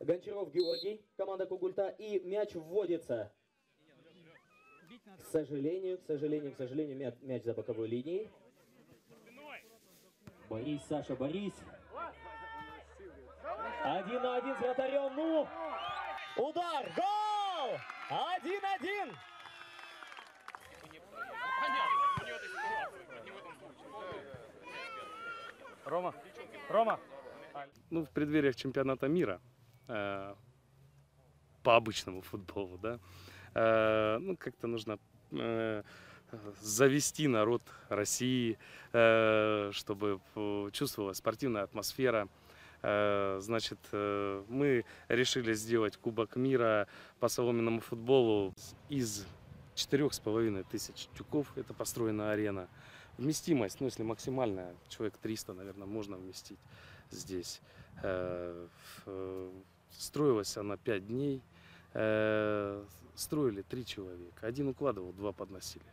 Гончаров Георгий, команда Кугульта. И мяч вводится. К сожалению, к сожалению, к сожалению, мяч, мяч за боковой линией. Борис, Саша, Борис. Один на один с вратарем. Ну, удар, гол! Один-один. Рома, Рома. ну, в преддвериях чемпионата мира по обычному футболу, да, э, ну, как-то нужно э, завести народ России, э, чтобы э, чувствовалась спортивная атмосфера. Э, Значит, э, мы решили сделать Кубок мира по соломенному футболу из четырех с половиной тысяч тюков. Это построена арена. Вместимость, ну, если максимальная, человек 300, наверное, можно вместить здесь. Строилась она 5 дней. Э, Строили три человека. Один укладывал, два подносили.